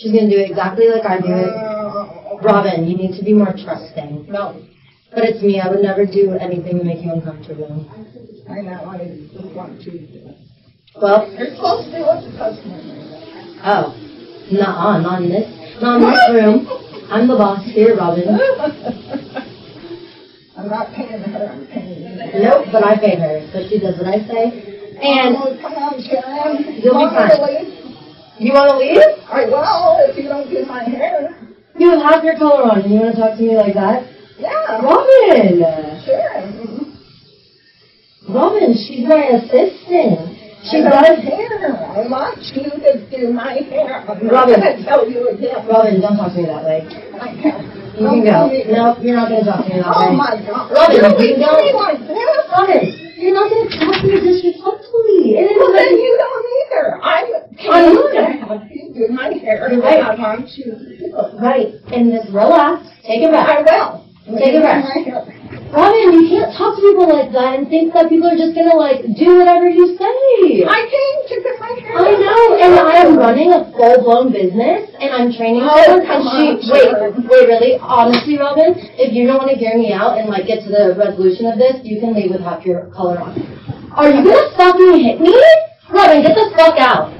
She's gonna do it exactly like I do it. Uh, Robin, you need to be more trusting. No, But it's me. I would never do anything to make you uncomfortable. I know, I just want to. Well, You're supposed to do what the customer oh, nuh-uh, not in this, not in this room. I'm the boss here, Robin. I'm not paying her, I'm paying you. Nope, but I pay her, so she does what I say. And Oh, come on, Karen. You'll be Want to fine. leave? you want to leave? I will, if you don't do my hair. You have your color on, and you want to talk to me like that? Yeah, Robin! sure. Robin, she's my assistant. She I does. hair. I want you to do my hair. I'm Robin. gonna tell you again. Robin, don't talk to me that way. I can't. You can go. No, you're not going to talk to me that Oh way. my God. Robin, you you do don't- me like this? Robin, you're not going to talk to me disrespectfully. And Well, then then you don't either. I'm I'm paid not. to have you do my hair. You're right. I want you to. Right, and just relax. Take a I breath. I will. Take a breath. Robin, you can't talk to people like that and think that people are just going to, like, do whatever you say. I came to get my hair. I know, and I am running a full-blown business, and I'm training Oh, someone, and she, on, wait, Sharon. wait, really, honestly, Robin, if you don't want to hear me out and, like, get to the resolution of this, you can leave with half your color on. Are you gonna fucking hit me? Robin, get the fuck out.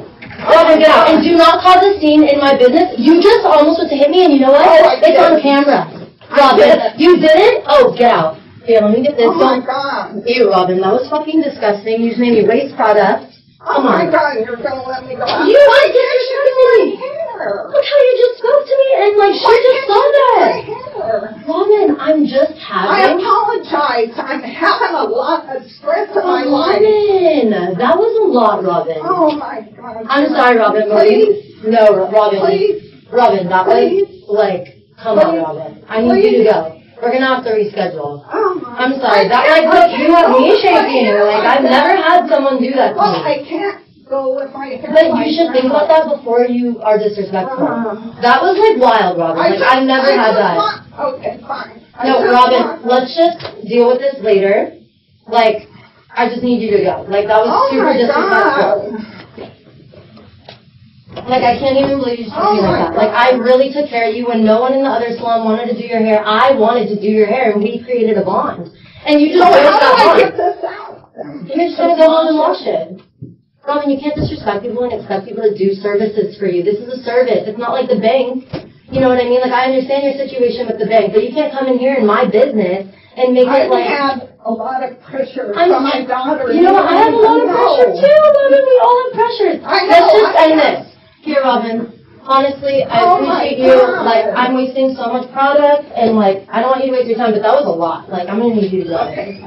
Robin, get out, and do not cause a scene in my business. You just almost went to hit me, and you know what? Oh, It's on camera. Robin, did. you didn't? Oh, get out. Here, let me get this Oh my one. God. Ew, Robin, that was fucking disgusting. You just made me waste product. Oh Come my on. God, you're gonna let me go out? You are disrespecting me. Look how you just spoke to me and like she just saw My that. Robin, I'm just having. Apologize. I'm having a lot of stress in my Oh, life. Robin, that was a lot, Robin. Oh my God. I'm sorry, Robin. Please, we- No, Robin. please, Robin, that was like, come on, Please. Robin. I need you to go. We're gonna have to reschedule. oh my. I'm sorry. I That like I look, you have me go with my shaking. Like I've never had someone do that to Well, me. I can't go with my. But you should think about that before you are disrespectful. Uh, That was like wild, Robin. I Like just- I've never I had that. want- Okay, fine. No, Robin, let's just deal with this later. Like, I just need you to go. Like, that was Oh super disrespectful. God. Like, I can't even believe you just Oh like that. Like, I really took care of you when no one in the other salon wanted to do your hair. I wanted to do your hair, and we created a bond. And you just oh, broke how do I bond. get this out? You're just gonna go home and wash it. Robin, you can't disrespect people and expect people to do services for you. This is a service. It's not like the bank. You know what I mean? Like, I understand your situation with the bank, but you can't come in here in my business and make I it like... I have a lot of pressure I'm- from my daughter. You know what? I have a lot of pressure too, Robin. We all have pressures. I know, Let's just I end know. this. Here, Robin. Honestly, I Oh appreciate you. God. Like, I'm wasting so much product, and like, I don't want you to waste your time, but that was a lot. Like, I'm gonna need you to go. Okay,